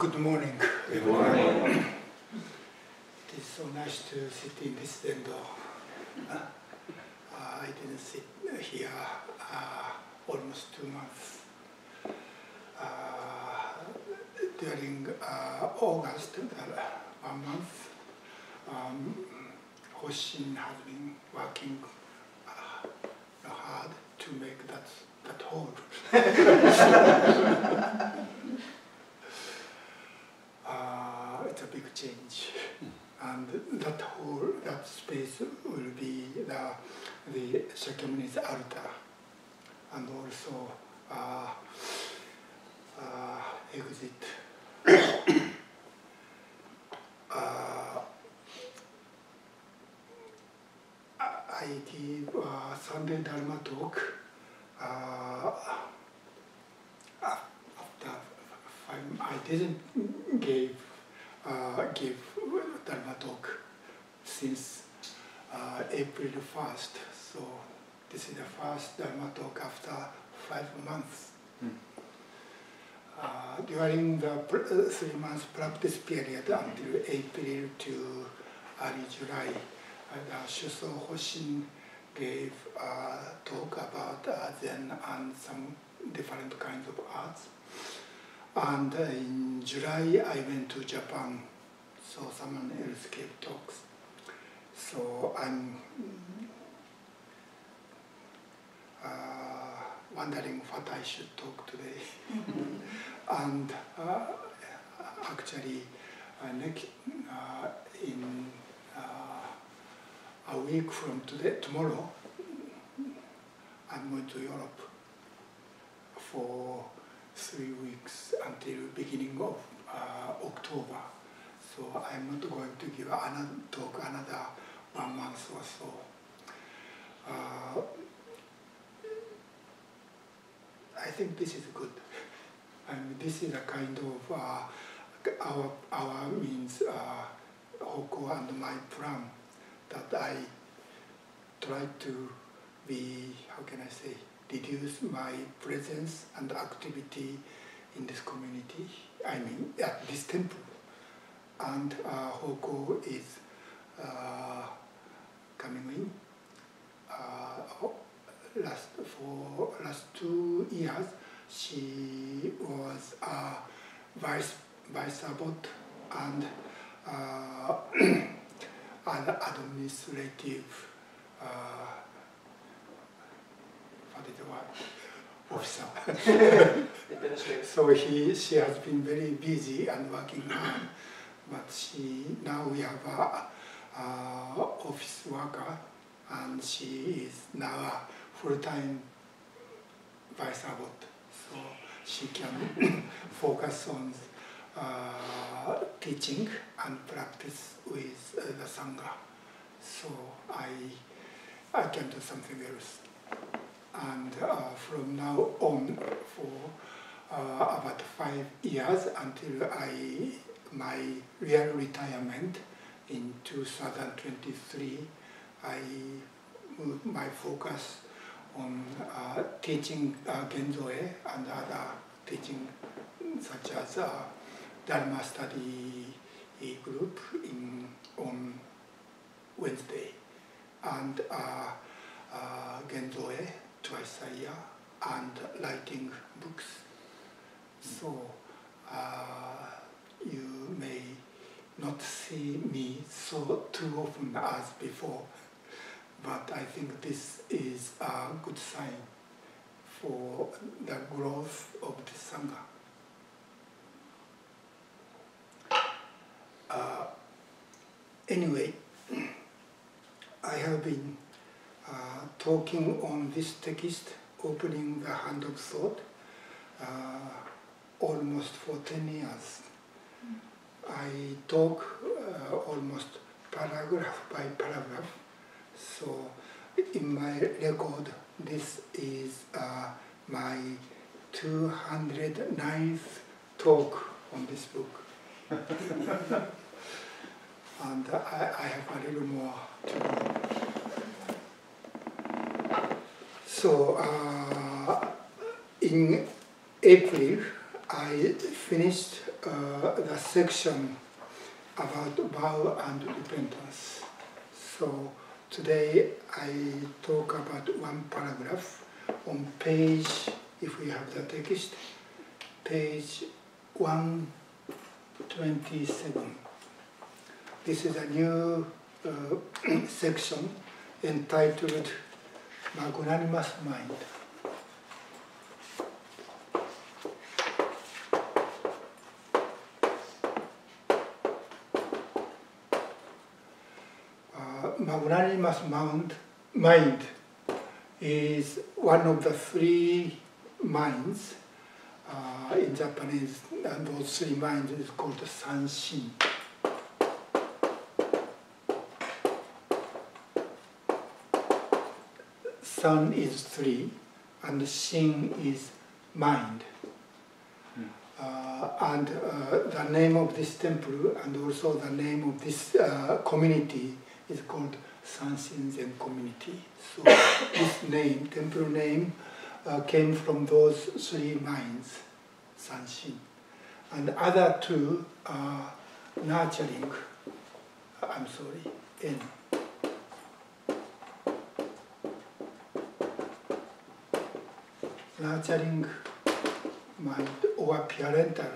Good morning. Good morning. It is so nice to sit in this window. Uh, I didn't sit here uh, almost two months. Uh, during uh, August, uh, one month, um, Hoshin has been working uh, hard to make that, that hole. uh, it's a big change. And that hole, that space will be the, the Shakyamuni's altar. And also uh, uh, exit. uh, I give uh, Sunday Dharma talk uh, after five, I didn't give uh, give Dharma talk since April 1st. So this is the first Dharma talk after five months. Hmm. Uh, during the pr- uh, three months practice period until April to early July, uh, the Shuso Hoshin gave a talk about uh, Zen and some different kinds of arts. And uh, in July, I went to Japan, so someone else gave talks. So I'm uh, wondering what I should talk today. and uh, actually, uh, next, uh, in uh, a week from today, tomorrow, I'm going to Europe for three weeks until beginning of uh, October. So I'm not going to give another talk another one month or so. Uh, I think this is good. And this is a kind of uh, our our means uh, Hoko and my plan that I try to be how can I say reduce my presence and activity in this community. I mean at this temple, and uh, Hoko is uh, coming in. Uh, last for last two years, she was a vice vice abbot and uh, an administrative uh, what is the word officer. So he she has been very busy and working hard, but she now we have a, a office worker and she is now a full-time vice abbot, so she can focus on uh, teaching and practice with uh, the sangha. So I I can do something else, and uh, from now on for uh, about five years until I my real retirement in 2023, I moved my focus on uh, teaching uh, Genzo-e and other teaching such as uh, Dharma study group in on Wednesday and uh, uh, Genzo-e twice a year and writing books. So uh, you may not see me so too often as before, but I think this is a good sign for the growth of the Sangha. Uh, anyway, I have been uh, talking on this text, opening the hand of thought, uh, almost for 10 years. I talk uh, almost paragraph by paragraph. So in my record, this is uh, my 209th talk on this book. and I, I have a little more to do. So uh, in April, I finished uh, the section about vow and repentance. So today I talk about one paragraph on page, if we have the text, page 127. This is a new uh, section entitled Magnanimous Mind. Magnanimous mind, mind is one of the three minds uh, in Japanese, and those three minds is called Sanshin. San is three, and Shin is mind. Uh, and uh, the name of this temple and also the name of this uh, community is called Sanshin Zen community. So this name, temple name, uh, came from those three minds, Sanshin. And other two are nurturing, I'm sorry, N. nurturing mind or parental,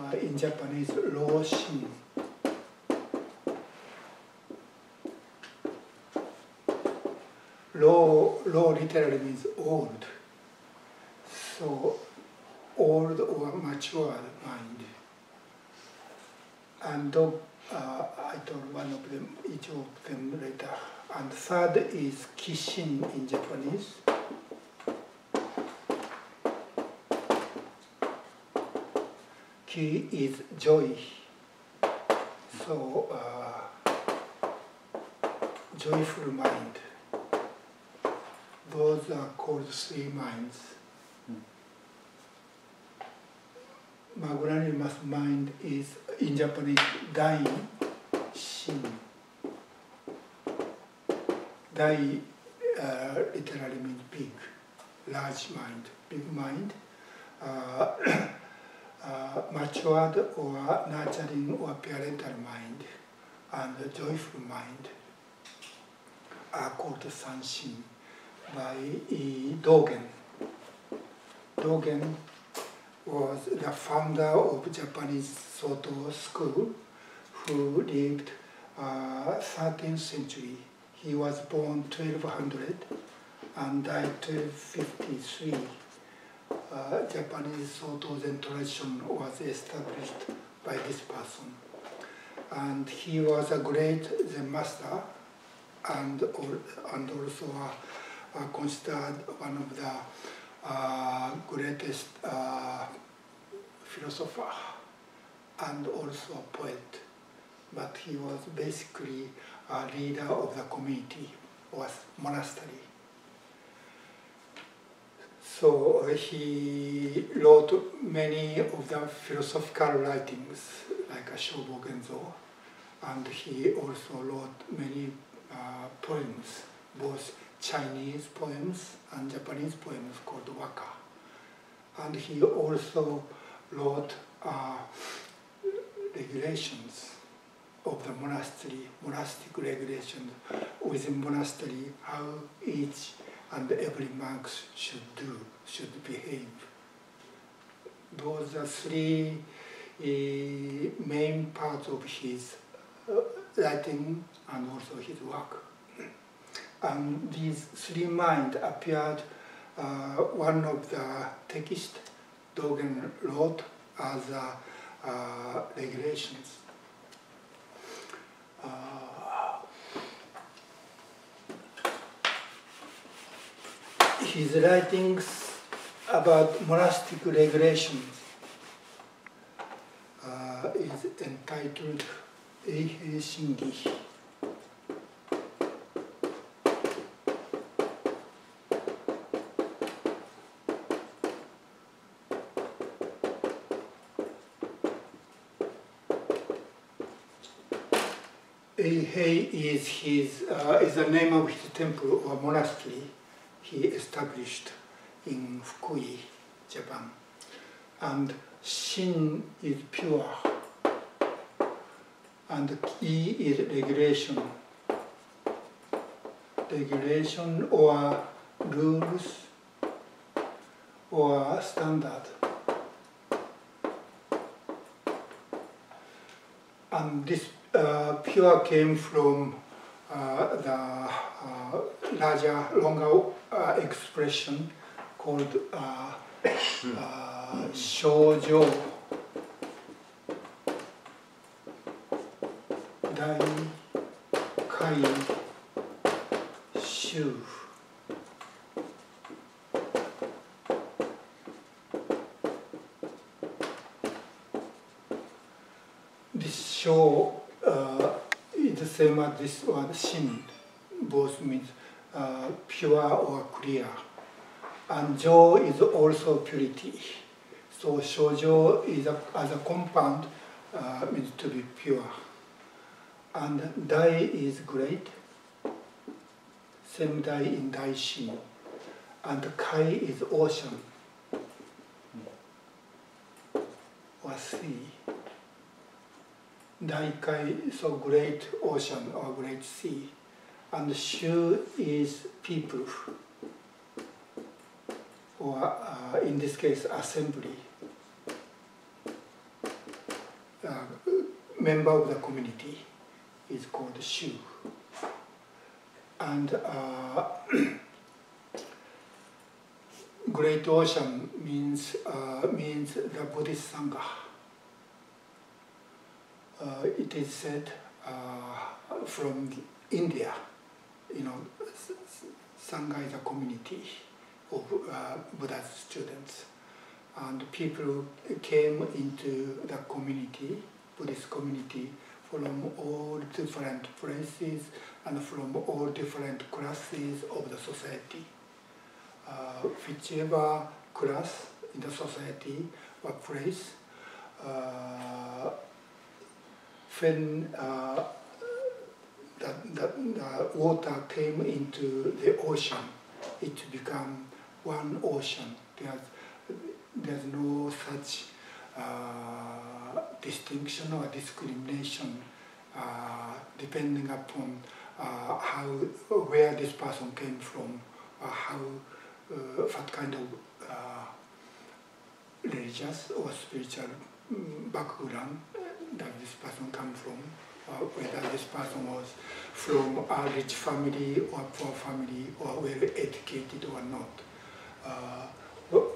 or in Japanese, roshin. Ro, literally means old. So, old or mature mind. And uh, I told one of them, each of them later. And third is kishin in Japanese. Ki is joy. So, uh, joyful mind. Those are called three minds. My Magnanimous mind is in Japanese dai shin. Dai uh, literally means big, large mind, big mind. Uh, uh, matured or nurturing or parental mind and joyful mind are called sanshin by E. Dogen. Dogen was the founder of Japanese Soto school who lived uh, 13th century. He was born 1200 and died 1253. Uh, Japanese Soto Zen tradition was established by this person. And he was a great Zen master and, and also uh, considered one of the uh, greatest uh, philosopher and also a poet. But he was basically a leader of the community, was monastery. So he wrote many of the philosophical writings, like a Shobo Genzo, and he also wrote many uh, poems, both Chinese poems and Japanese poems called waka. And he also wrote uh, regulations of the monastery, monastic regulations within monastery, how each and every monk should do, should behave. Those are three uh, main parts of his uh, writing and also his work. And these three minds appeared uh, one of the text Dogen wrote as uh, regulations. Uh, his writings about monastic regulations uh, is entitled Eihei Shingi. Eihei is his uh, is the name of his temple or monastery he established in Fukui Japan. And Shin is pure. And E is regulation. Regulation or rules or standard. And this uh, pure came from the uh, larger, longer uh, expression called uh, uh, shoujo. Dai, kai, shu. This sho uh, the same as this word shin. Both means uh, pure or clear. And jo is also purity. So shoujo is a, as a compound uh, means to be pure. And dai is great. Same dai in dai shin. And kai is ocean or sea. Daikai, so great ocean or great sea. And Shu is people, or uh, in this case, assembly. Uh, member of the community is called Shu. And uh, Great Ocean means, uh, means the Buddhist Sangha it is said uh, from India, you know, Sangha is a community of uh, Buddha's students. And people came into the community, Buddhist community, from all different places and from all different classes of the society. Uh, whichever class in the society or place, uh, when uh, the, the, water came into the ocean, it became one ocean. There's, there's no such uh, distinction or discrimination uh, depending upon uh, how, where this person came from, or how, uh, what kind of uh, religious or spiritual mm, background that this person come from, or whether this person was from a rich family or poor family, or well educated or not. Uh,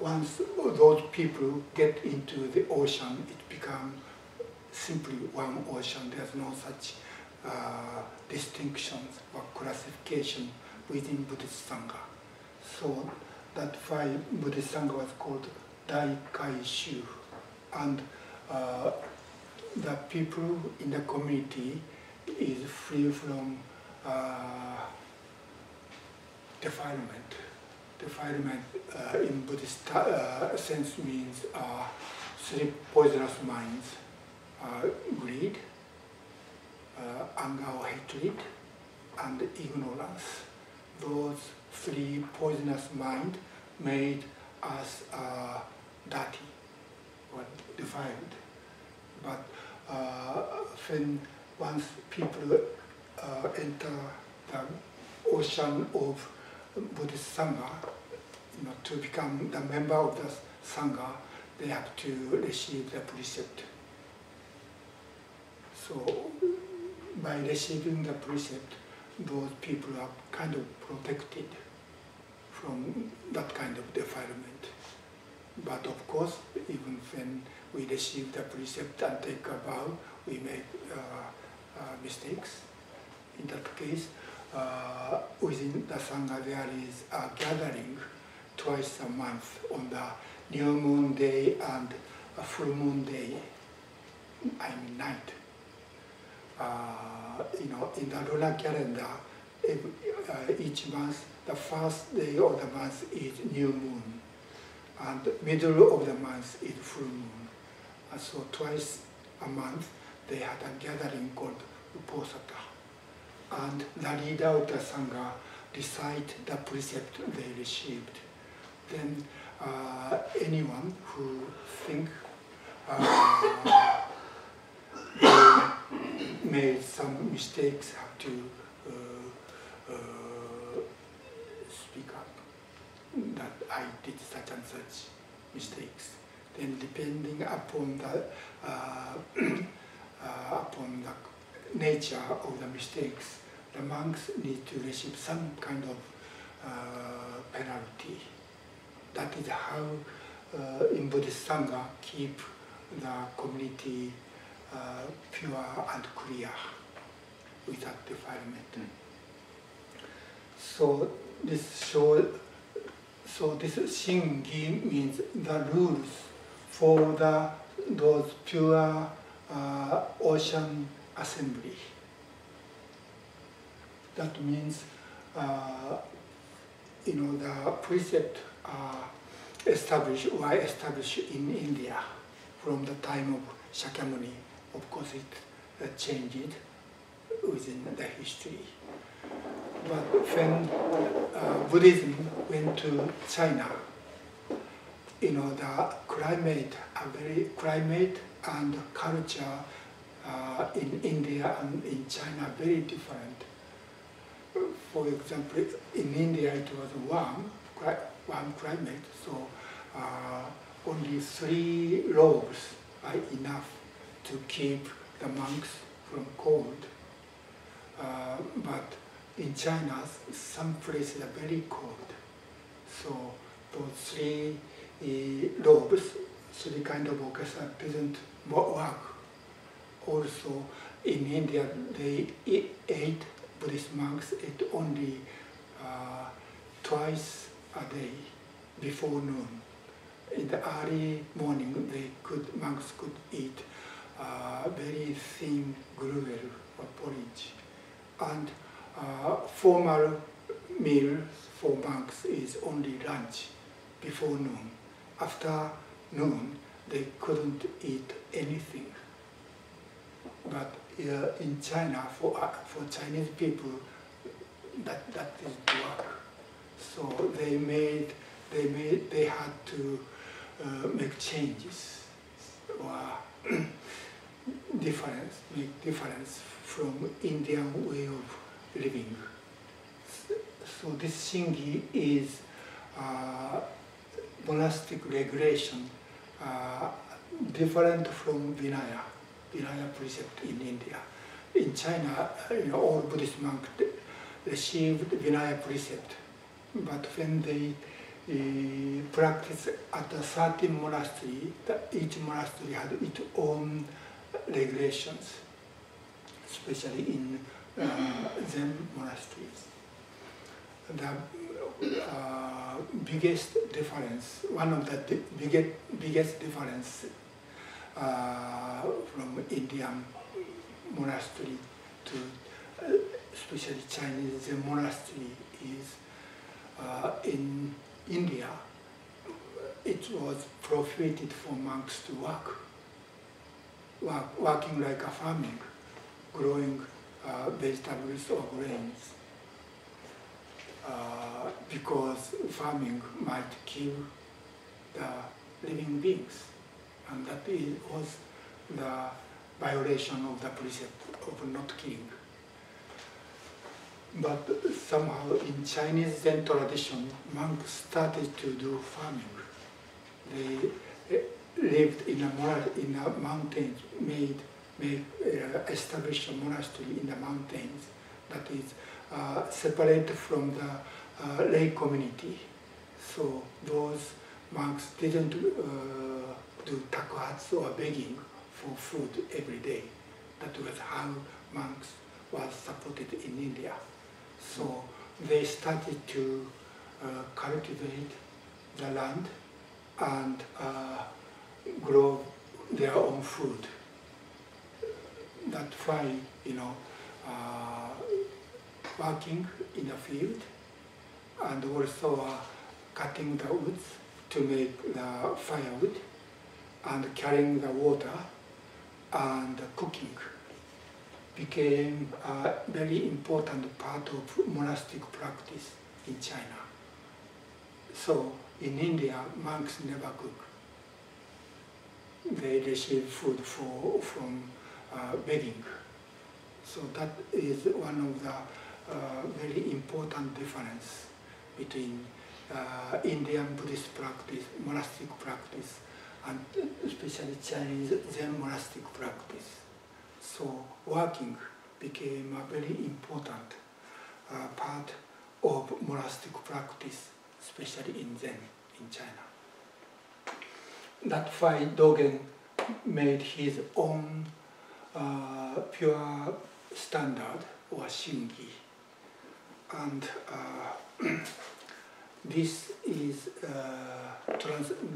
once those people get into the ocean, it becomes simply one ocean. There's no such uh, distinctions or classification within Buddhist Sangha. So that's why Buddhist Sangha was called Dai Kai Shu. And uh, the people in the community is free from uh, defilement. Defilement uh, in Buddhist uh, sense means uh, three poisonous minds, uh, greed, uh, anger or hatred, and ignorance. Those three poisonous minds made us dirty or defiled. But when once people uh, enter the ocean of Buddhist Sangha, you know, to become the member of the Sangha, they have to receive the precept. So by receiving the precept, those people are kind of protected from that kind of defilement. But of course, even when we receive the precept and take a vow, we make uh, uh, mistakes. In that case, uh, within the Sangha there is a gathering twice a month on the new moon day and a full moon day, I mean night. Uh, you know, in the lunar calendar, every, uh, each month, the first day of the month is new moon, and the middle of the month is full moon. So twice a month, they had a gathering called Uposatha. And the leader of the Sangha recite the precept they received. Then uh, anyone who think uh, made some mistakes have to uh, uh, speak up that I did such and such mistakes. Then depending upon the uh, uh, upon the nature of the mistakes, the monks need to receive some kind of uh, penalty. That is how uh, in Buddhist Sangha keep the community uh, pure and clear without defilement. Mm. So this show, so this shingi means the rules for the those pure uh, ocean assembly. That means, uh, you know, the precept are established, were established in India from the time of Shakyamuni. Of course, it uh, changed within the history. But when uh, Buddhism went to China, you know, the climate, a very climate and culture uh, in India and in China very different. For example, in India it was warm, warm climate, so uh, only three robes are enough to keep the monks from cold. Uh, but in China, some places are very cold. So those three uh, robes, three kind of okesa doesn't work. Also, in India, they ate, Buddhist monks ate only uh, twice a day before noon. In the early morning, they could, monks could eat uh, very thin gruel or porridge. And uh, formal meal for monks is only lunch before noon. After noon, they couldn't eat anything. But uh, in China, for, uh, for Chinese people, that, that is work. So they made, they made, they had to uh, make changes or difference, make difference from Indian way of living. So this Shingi is uh, monastic regulation uh, different from Vinaya, Vinaya precept in India. In China, uh, you know, all Buddhist monks received Vinaya precept, but when they uh, practice at a certain monastery, each monastery had its own regulations, especially in uh, Zen monasteries. The uh, biggest difference, one of the di- biggest, biggest difference uh, from Indian monastery to uh, especially Chinese monastery is uh, in India, it was prohibited for monks to work, work working like a farming, growing uh, vegetables or grains, uh, because farming might kill the living beings, and that was the violation of the precept of not killing. But somehow in Chinese Zen tradition, monks started to do farming. They eh, lived in a, in a mountains, made, made uh, established a monastery in the mountains that is uh, separate from the uh, lay community. So those monks didn't uh, do takuhatsu or begging for food every day. That was how monks were supported in India. So they started to uh, cultivate the land and grow their own food. That's why, you know, uh, working in the field and also uh, cutting the woods to make the firewood and carrying the water and cooking became a very important part of monastic practice in China. So in India, monks never cook. They receive food for, from uh, begging. So that is one of the very important difference between uh, Indian Buddhist practice, monastic practice, and especially Chinese Zen monastic practice. So working became a very important uh, part of monastic practice, especially in Zen in China. That's why Dogen made his own uh, pure standard or shingi. And uh, this is uh,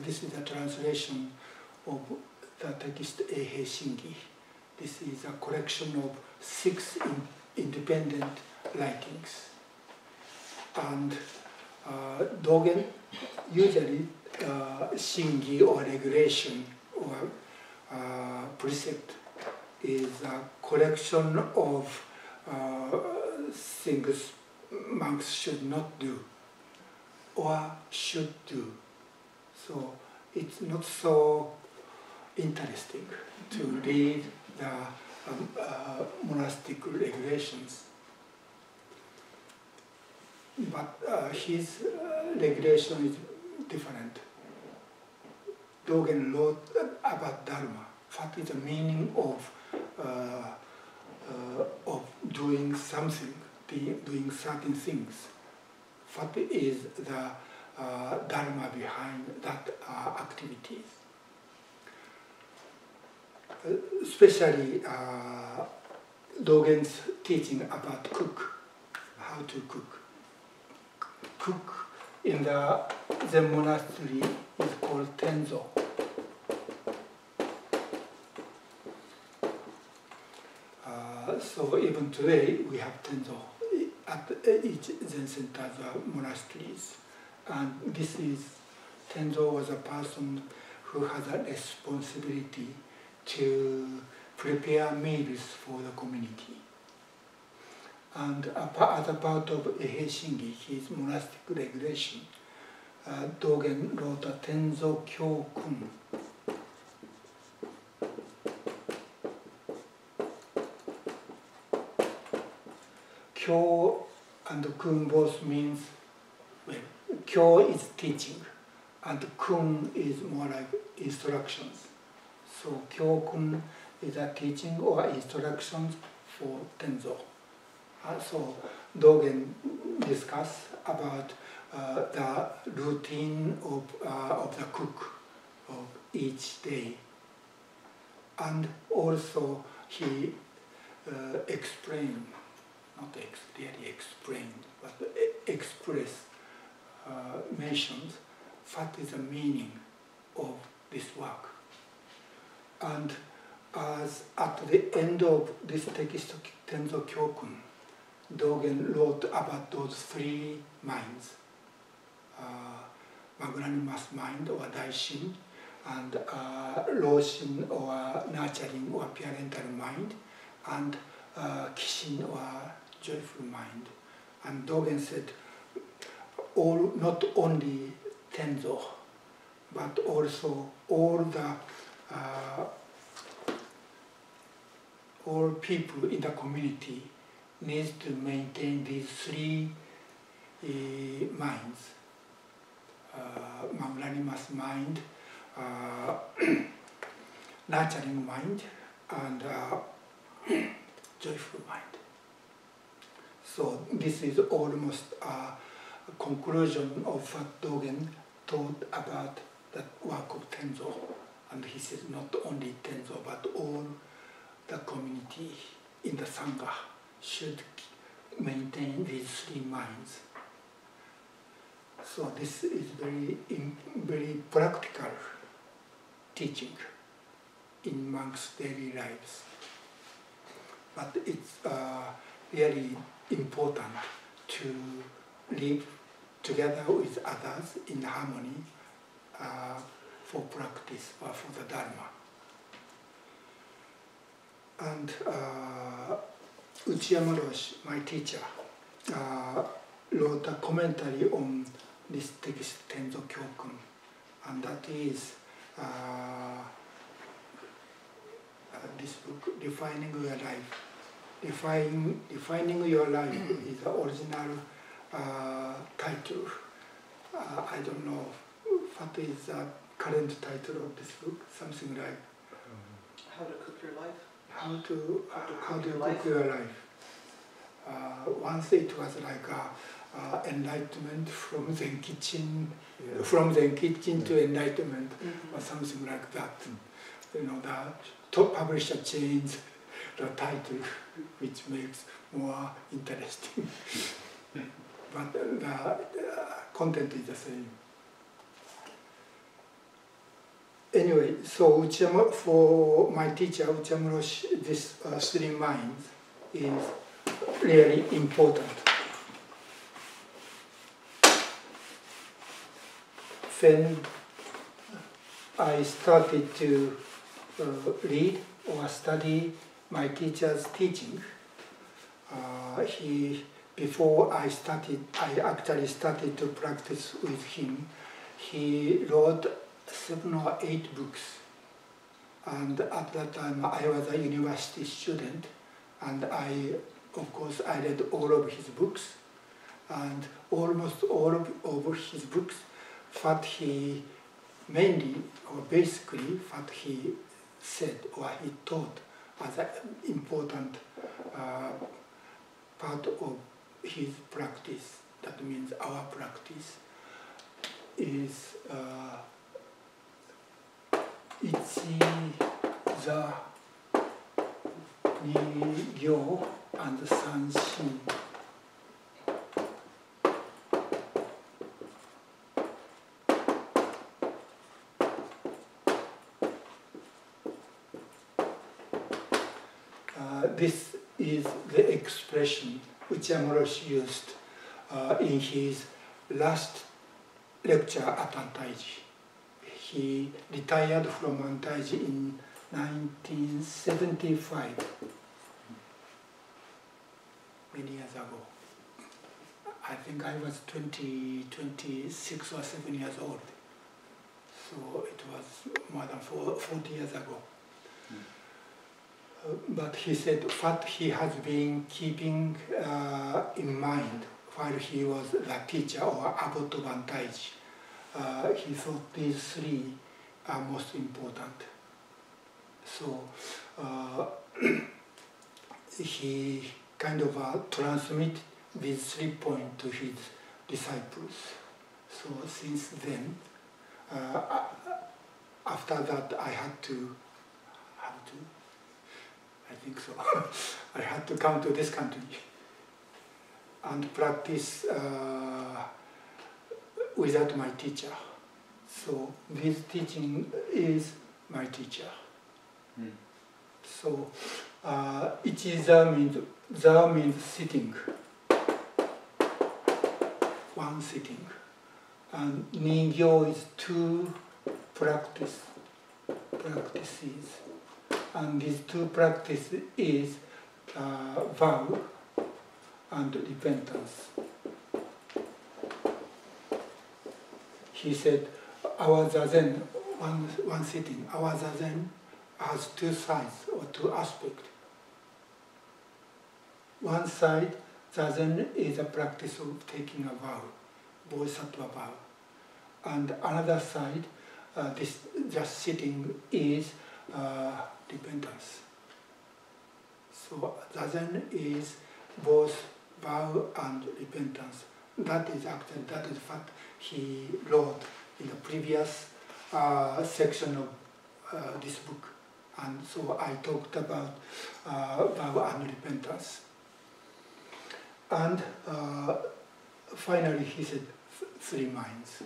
this is a translation of the text Eihei Shingi. This is a collection of six in independent writings. And uh, Dogen usually uh, shingi or regulation or uh, precept is a collection of uh, things monks should not do or should do. So it's not so interesting to read the um, uh, monastic regulations. But uh, his uh, regulation is different. Dogen wrote about Dharma. What is the meaning of uh, uh, of doing something, doing certain things? What is the uh, Dharma behind that uh, activities? Especially uh, Dogen's teaching about cook, how to cook. Cook in the Zen monastery is called Tenzo. Uh, so even today we have Tenzo at each Zen center, the monasteries. And this is, Tenzo was a person who has a responsibility to prepare meals for the community. And as a part of Eihei Shingi, his monastic regulation, uh, Dogen wrote a Tenzo Kyokun. Kyo and Kun both means, well, Kyo is teaching, and Kun is more like instructions. So Kyokun is a teaching or instructions for Tenzo. Uh, so Dogen discuss about uh, the routine of, uh, of the cook of each day. And also he uh, explained, not ex really explained, but express, uh, mentioned what is the meaning of this work. And as at the end of this text, Tenzo Kyokun, Dogen wrote about those three minds, uh, magnanimous mind or daishin, and uh, roshin or nurturing or parental mind, and uh, kishin or joyful mind. And Dogen said, all, not only Tenzo, but also all the uh, all people in the community needs to maintain these three uh, minds. Uh, magnanimous mind, uh, nurturing mind, and uh, joyful mind. So this is almost a conclusion of what Dogen taught about the work of Tenzo. And he says not only Tenzo, but all the community in the Sangha should maintain these three minds. So this is very, very practical teaching in monks' daily lives. But it's uh, really important to live together with others in harmony uh, for practice or for the Dharma. And uh, Uchiyama Roshi, my teacher, uh, wrote a commentary on this text Tenzo Kyokun, and that is uh, uh, this book, Refining Your Life. Refining, Refining Your Life is the original uh, title. Uh, I don't know what is the current title of this book, something like How to cook your life? how to How to how cook to your cook life? your life. Uh, once it was like a, uh, enlightenment from Zen kitchen, from Zen kitchen to enlightenment, or something like that. You know, the top publisher changed the title, which makes more interesting. but the, content is the same. Anyway, so Uchiyama, for my teacher Uchiyama this uh, three minds is really important. When I started to uh, read or study my teacher's teaching, uh, he before I started, I actually started to practice with him. He wrote seven or eight books. And at that time, I was a university student, and I, of course, I read all of his books, and almost all of, of his books, what he mainly or basically what he said or he taught as an important uh, part of his practice. That means our practice is uh, Ichi, Za, Ni, Gyo, and San Shin. This is the expression which Uchiyama Roshi used uh, in his last lecture at Antaiji. He retired from Antaiji in 1975, many years ago. I think I was 20, 26 or 7 years old. So it was more than four, 40 years ago. Uh, but he said what he has been keeping uh, in mind while he was the teacher or abbot of Antaiji, uh, he thought these three are most important. So uh, he kind of uh, transmit these three points to his disciples. So since then, uh, after that I had to, have to, I think so, I had to come to this country and practice uh, without my teacher. So this teaching is my teacher. Mm. So uh, ichiza means za means sitting, one sitting, and nigyo is two practice practices, and these two practices is uh, vow and repentance. He said, our zazen, one, one sitting, our zazen has two sides or two aspects. One side, zazen is a practice of taking a vow, bodhisattva vow. And another side, uh, this just sitting is uh, repentance. So zazen is both vow and repentance. That is actually that is what he wrote in the previous uh, section of uh, this book. And so I talked about uh, vow and repentance. And uh, finally he said three minds.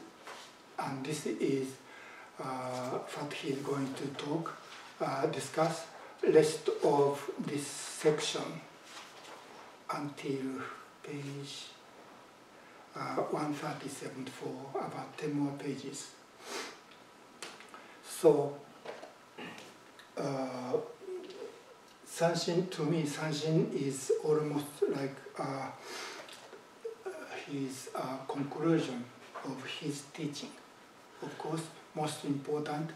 And this is uh, what he is going to talk, uh, discuss rest of this section until page uh, 137 for about 10 more pages. So, uh, Sanshin, to me, Sanshin is almost like uh, his uh, conclusion of his teaching. Of course, most important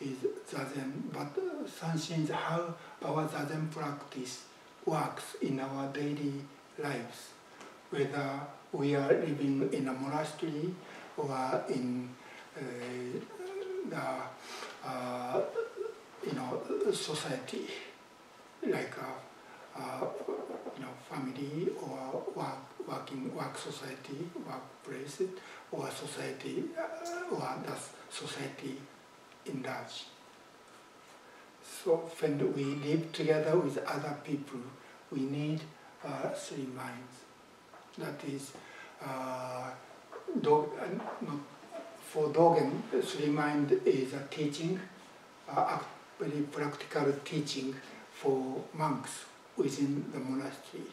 is Zazen, but uh, is how our Zazen practice works in our daily lives, whether we are living in a monastery or in uh, the uh, you know society, like a, a you know family or work, working work society, workplace, or society, uh, or the society in large. So when we live together with other people, we need uh, three minds. That is, uh, dog, uh, for Dogen, three mind is a teaching, uh, a very practical teaching for monks within the monastery.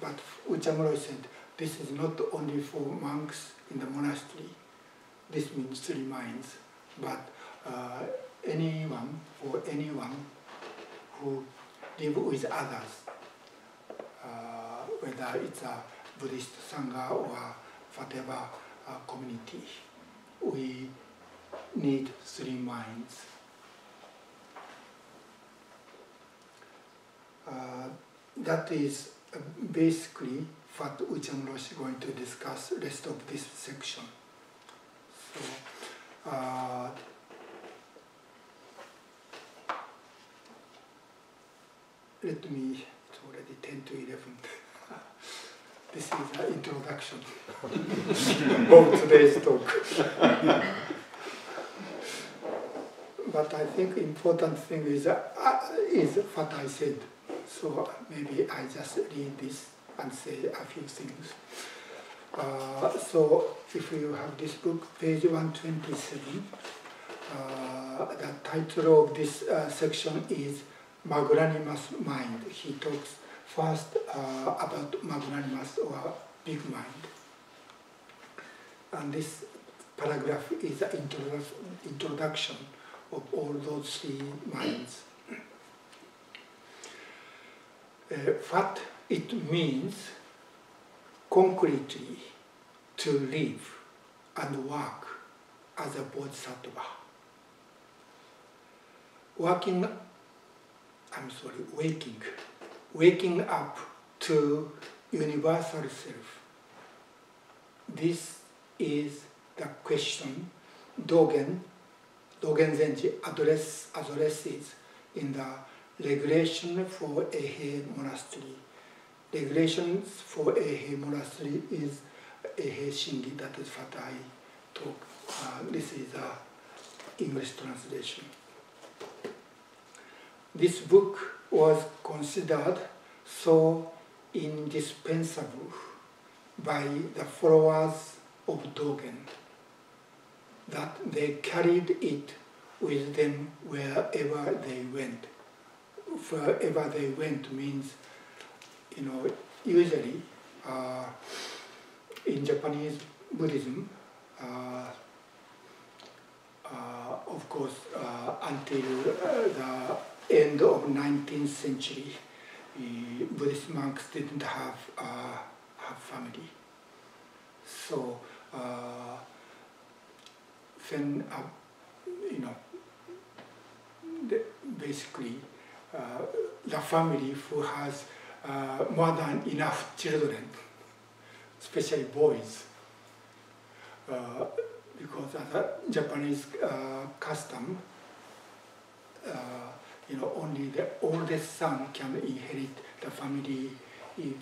But Uchiyama Roshi said, this is not only for monks in the monastery. This means three minds, but uh, anyone or anyone who live with others, uh, whether it's a Buddhist Sangha or whatever uh, community, we need three minds. Uh, that is basically what Uchiyama Roshi is going to discuss rest of this section. So, let me, it's already 10 to 11. this is the introduction of today's talk. but I think important thing is, uh, is what I said. So maybe I just read this and say a few things. Uh, so if you have this book, page 127, uh, the title of this uh, section is magnanimous mind. He talks first uh, about magnanimous or big mind. And this paragraph is introdu introduction of all those three minds. Uh, what it means concretely to live and work as a bodhisattva. Working, I'm sorry, waking, waking up to universal self. This is the question Dogen, Dogen Zenji address, addresses in the regulation for Eihei monastery regulations for a monastery is a Shingi, that is what I talk. Uh, this is a English translation. This book was considered so indispensable by the followers of Dogen that they carried it with them wherever they went. Wherever they went means you know, usually uh, in Japanese Buddhism, uh, uh, of course, uh, until uh, the end of 19th century, Buddhist monks didn't have have family. So when you know, basically, the family who has uh, more than enough children, especially boys, uh, because as a Japanese uh, custom, uh, you know, only the oldest son can inherit the family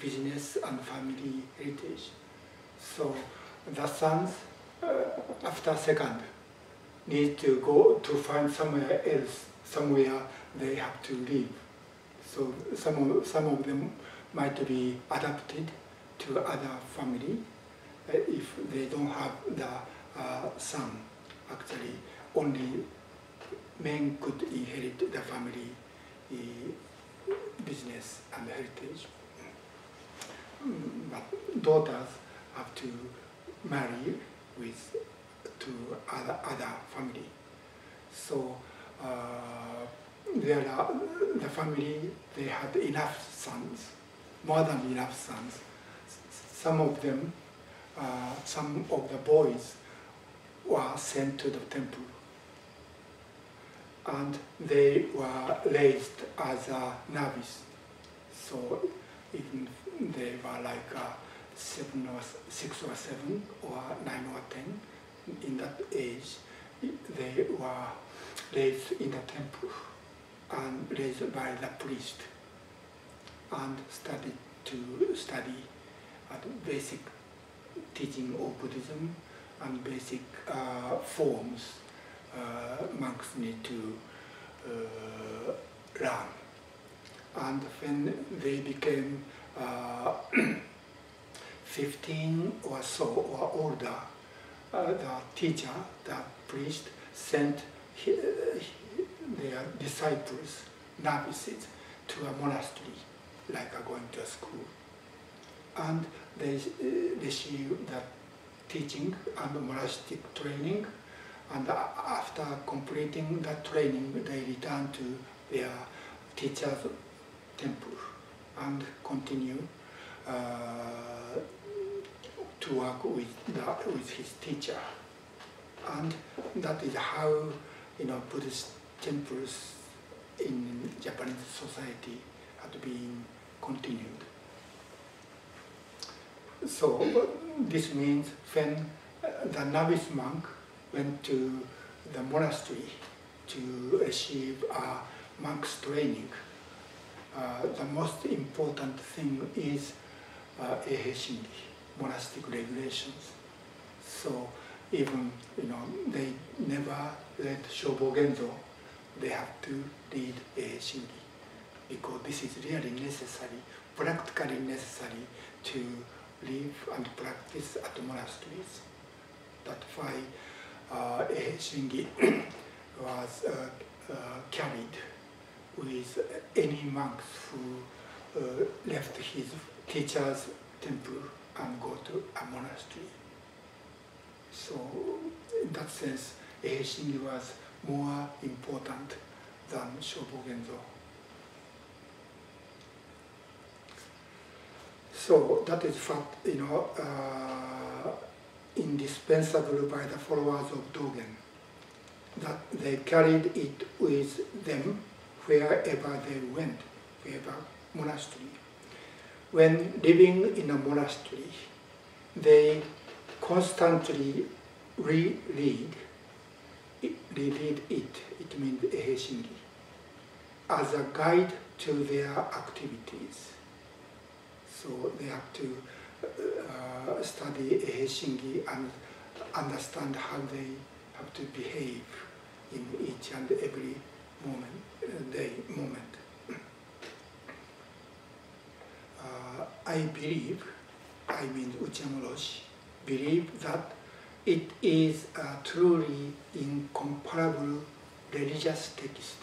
business and family heritage. So the sons, uh, after second, need to go to find somewhere else, somewhere they have to live. So some of, some of them might be adapted to other family uh, if they don't have the uh, son. Actually, only men could inherit the family uh, business and heritage. But daughters have to marry with to other other family. So uh, there are, the family, they had enough sons, more than enough sons. Some of them, uh, some of the boys were sent to the temple. And they were raised as a novice. So even they were like uh, seven or six or seven or nine or ten, in that age, they were raised in the temple and raised by the priest and studied to study basic teaching of Buddhism and basic uh, forms monks need to uh, learn. And when they became uh, 15 or so or older, uh, the teacher, the priest, sent he, their disciples, novices, to a monastery, like going to a school. And they uh, receive that teaching and monastic training, and after completing that training, they return to their teacher's temple and continue uh, to work with, the, with his teacher. And that is how you know, Buddhist temples in Japanese society had been continued. So this means when the novice monk went to the monastery to receive a monk's training, uh, the most important thing is uh, Eihei monastic regulations. So even you know they never read Shobo Genzo, they have to read Eihei because this is really necessary, practically necessary to live and practice at monasteries. That's why uh, Shingi was uh, uh, carried with any monks who uh, left his teacher's temple and go to a monastery. So in that sense, Eihei was more important than Shobogenzo. So that is fact, you know, uh, indispensable by the followers of Dogen, that they carried it with them wherever they went, wherever monastery. When living in a monastery, they constantly reread, reread it, it means Eihei as a guide to their activities. So they have to uh, study Eihei and understand how they have to behave in each and every moment, uh, day, moment. Uh, I believe, I mean Uchiyama believe that it is a truly incomparable religious text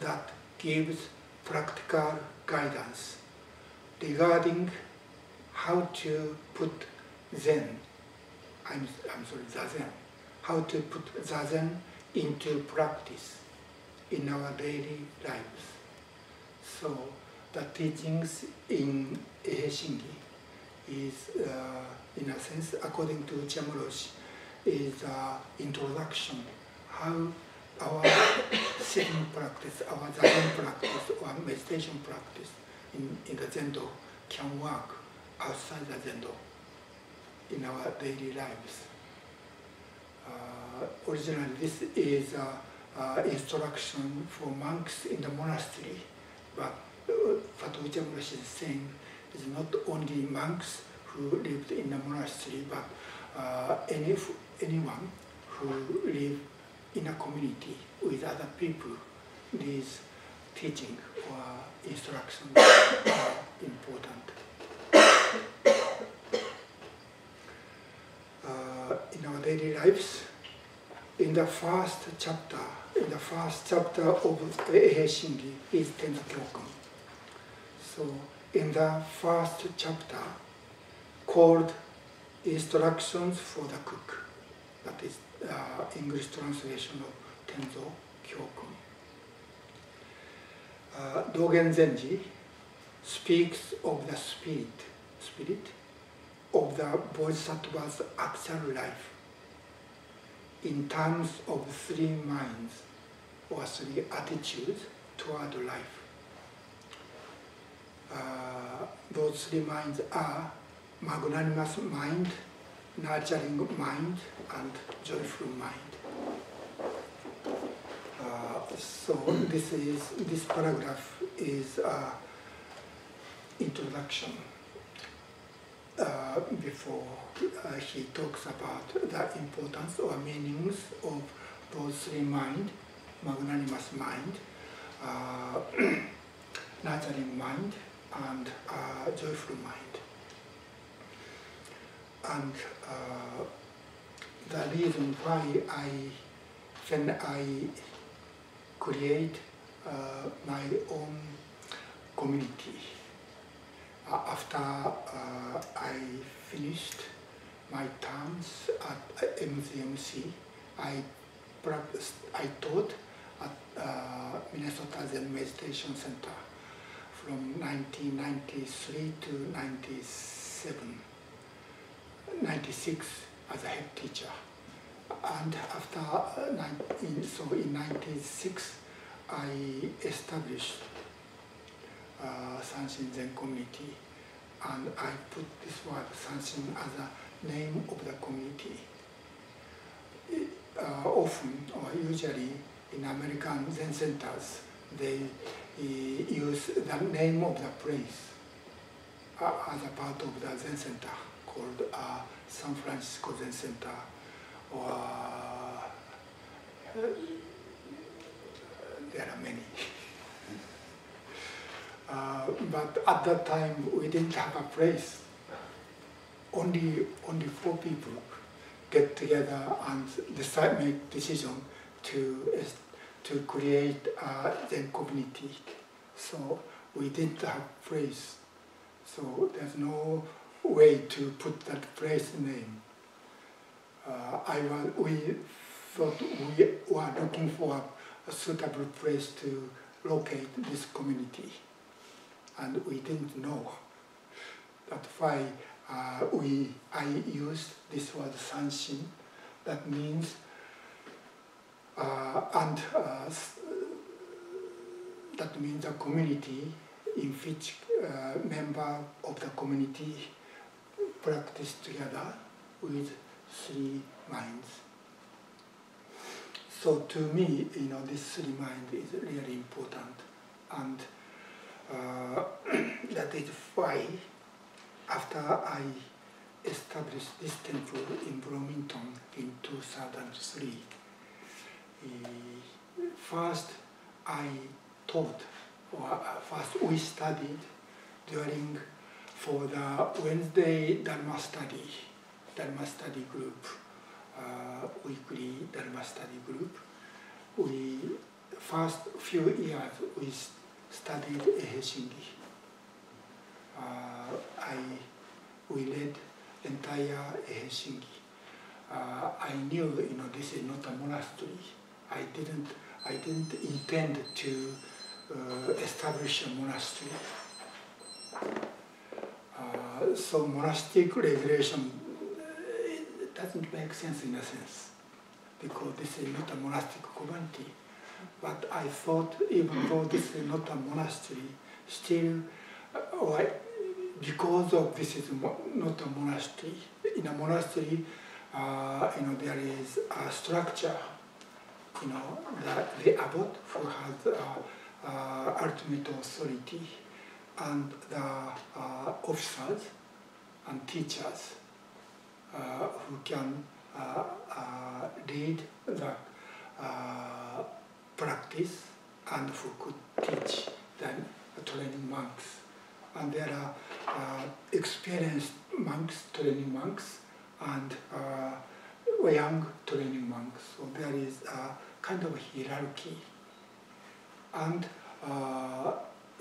that gives practical guidance regarding how to put Zen, I'm, I'm sorry, Zazen, how to put Zazen into practice in our daily lives. So the teachings in Eihei is, uh, in a sense, according to Uchiyama Roshi, is uh, introduction, how our sitting practice, our Zazen practice, or meditation practice in, in the Zendo can work outside the Zendo in our daily lives. Uh, originally, this is uh, instruction for monks in the monastery, but uh, what is saying is not only monks who lived in the monastery, but uh, any, anyone who live in a community with other people needs teaching or instruction are important. Uh, in our daily lives, in the first chapter, in the first chapter of Eihei Shingi is Tenzo Kyokun. So in the first chapter, called Instructions for the Cook, that is uh, English translation of Tenzo Kyokun uh, Dogen Zenji speaks of the spirit, spirit of the Bodhisattva's actual life in terms of three minds or three attitudes toward life. Uh, those three minds are magnanimous mind, nurturing mind, and joyful mind. Uh, so this is this paragraph is uh, introduction uh, before uh, he talks about the importance or meanings of those three mind, magnanimous mind, uh, nurturing mind, and uh, joyful mind. And uh, the reason why I, when I create uh, my own community, after uh, I finished my terms at MZMC, I practiced, I taught at uh, Minnesota Zen Meditation Center from 1993 to 97, 96 as a head teacher. And after, uh, 19, so in 96, I established uh, Sanshin Zen community and I put this word Sanshin as a name of the community. Uh, often or usually in American Zen centers, they use the name of the place uh, as a part of the Zen center called uh, San Francisco Zen Center or uh, there are many. Uh, but at that time we didn't have a place. Only only four people get together and decide make decision to to create a Zen community. So we didn't have place. So there's no way to put that place name. Uh, I was, we thought we were looking for a suitable place to locate this community. And we didn't know. That's why uh, we, I used this word sanshin. That means uh, and uh, that means a community in which uh, member of the community practice together with three minds. So to me, you know, this three mind is really important, and uh, that is why after I established this temple in Bloomington in 2003, first I taught, or uh, first we studied during for the Wednesday Dharma study, Dharma study group, uh, weekly Dharma study group. We first few years we studied Eihei Shingi. Uh, I we led entire Eihei Shingi. Uh, I knew you know this is not a monastery I didn't, I didn't intend to uh, establish a monastery. Uh, so monastic regulation it doesn't make sense in a sense because this is not a monastic community. But I thought even though this is not a monastery, still, uh, because of this is not a monastery, in a monastery, uh, you know, there is a structure you know, the, the abbot who has uh, uh, ultimate authority and the uh, officers and teachers uh, who can uh, lead the practice and who could teach the training monks. And there are experienced monks, training monks, and young training monks. So there is a kind of hierarchy. And uh,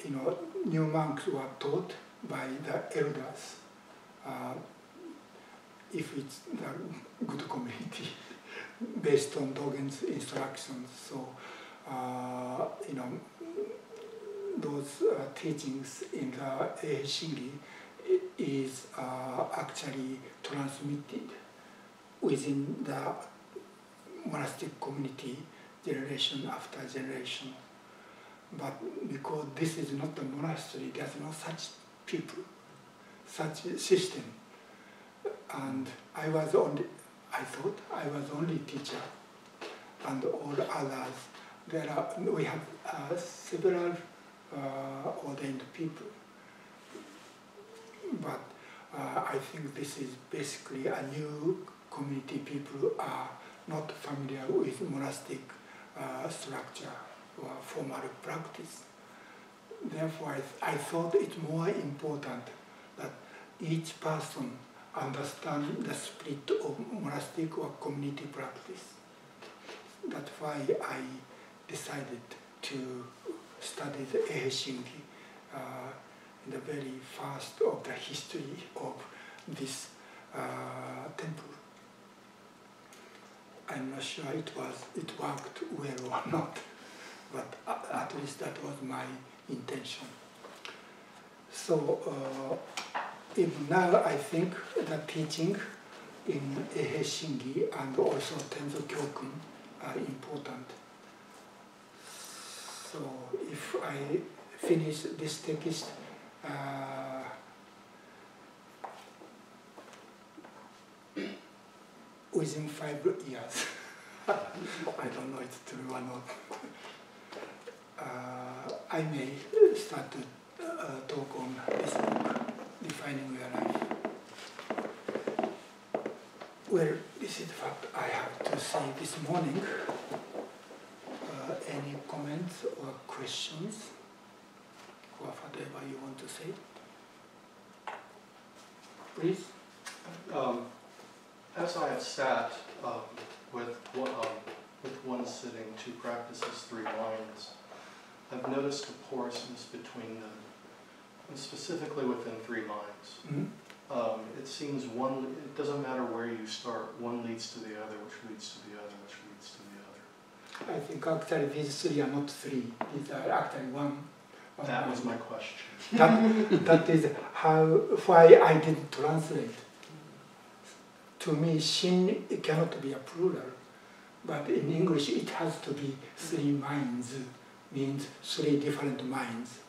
you know, new monks were taught by the elders uh, if it's the good community based on Dogen's instructions. So, uh, you know, those uh, teachings in the Eihei Shingi is uh, actually transmitted within the monastic community generation after generation. But because this is not a monastery, there's no such people, such system. And I was only, I thought I was only teacher, and all others. There are, we have uh, several uh, ordained people. But uh, I think this is basically a new community. People are not familiar with monastic uh, structure or formal practice. Therefore, I, th I thought it more important that each person understand the split of monastic or community practice. That's why I decided to study the Eihei Shingi uh, in the very first of the history of this uh, temple. I'm not sure it was it worked well or not, but at least that was my intention. So uh, even now I think the teaching in Eihei Shingi and also Tenzo Kyokun are important. So if I finish this text uh, within five years, I don't know it's true or not, uh, I may start to uh, talk on this book, Refining Your Life. Well, this is what I have to say this morning. Any comments or questions or whatever you want to say? Please. Um, as I have sat um, with, one, um, with one sitting, two practices, three lines, I've noticed a porousness between them, and specifically within three lines. Mhm. Um, it seems one, it doesn't matter where you start, one leads to the other, which leads to the other, which leads to the other. I think actually these three are not three, these are actually one. one That was line. my question. that, that is how why I didn't translate. To me, shin cannot be a plural, but in English it has to be three minds, means three different minds.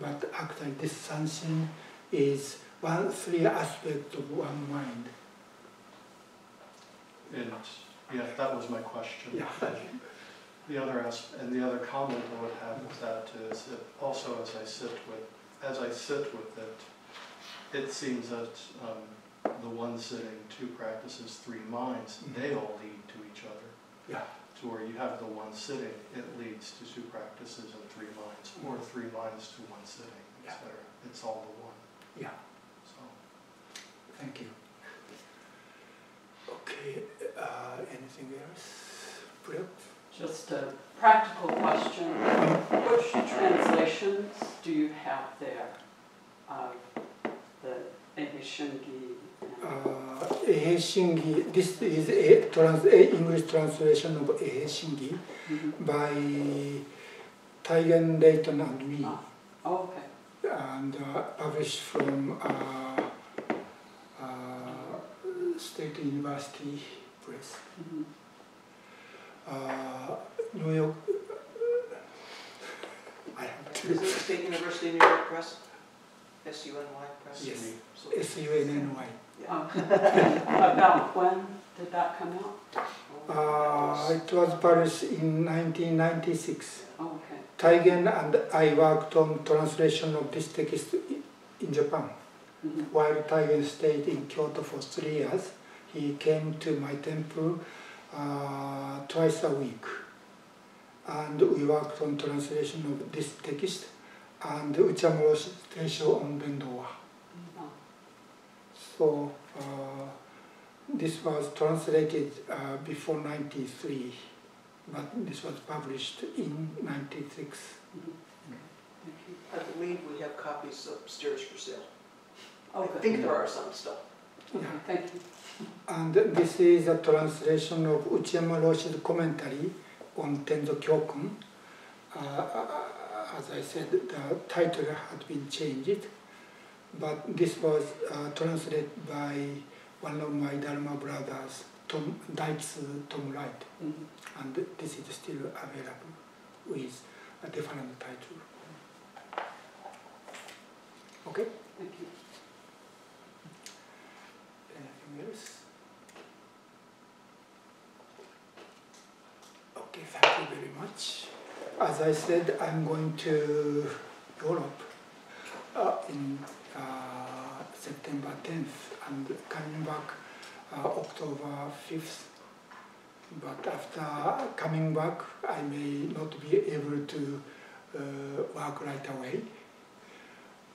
But actually, this sanshin is one three aspects of one mind. And, yeah, that was my question. Yeah. The other as, and the other comment I would have with that is that also as I sit with, as I sit with it, it seems that um, the one sitting, two practices, three minds, they all lead to each other. Yeah. To where you have the one sitting, it leads to two practices and three minds, or three minds to one sitting, Yeah. etc. It's all the one, Yeah. so. Thank you. Okay. Uh, anything else? Priya? Just a practical question. Which translations do you have there of the Eihei Shingi? Uh, Eihei this is a, trans, a English translation of Eihei Shingi Mhm. by Taigen Leighton and me, Ah, oh, okay. and uh, published from uh, uh, State University Press. Mhm. Uh, New York, I have Is to, it State University of New York Press? S-U-N-Y Press? Yes. S-U-N-N-Y. Oh. About when did that come out? Uh, it was published in 1996. Oh, okay. Taigen and I worked on translation of this text in Japan. Mhm. While Taigen stayed in Kyoto for three years, he came to my temple uh, twice a week. And we worked on translation of this text and Uchiyama Roshi Teisho on Bendowa. So uh, this was translated uh, before 93, but this was published in 96. mhm. I believe we have copies upstairs for sale. Oh, I good. think there are some still. Okay, Yeah. Thank you. And this is a translation of Uchiyama Roshi's commentary on Tenzo Kyokun. Uh, as I said, the title had been changed, but this was uh, translated by one of my Dharma brothers, Tom Dyke's Tom Wright, Mhm. and this is still available with a different title. Okay, Thank you. anything else? Okay, thank you very much. As I said, I'm going to Europe uh, in uh, September 10th and coming back uh, October 5th. But after coming back, I may not be able to uh, work right away.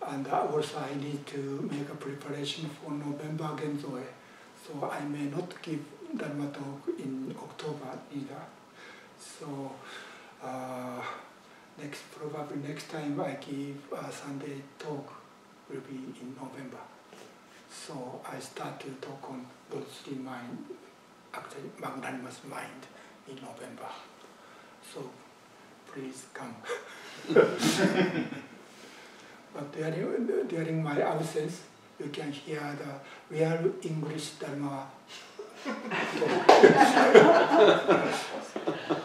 And also I need to make a preparation for November Genzo-e. So I may not give Dharma talk in October either. So uh, next, probably next time I give a Sunday talk will be in November. So I start to talk on those mind, actually magnanimous mind in November. So please come. but during, during my absence, you can hear the real English Dharma talk.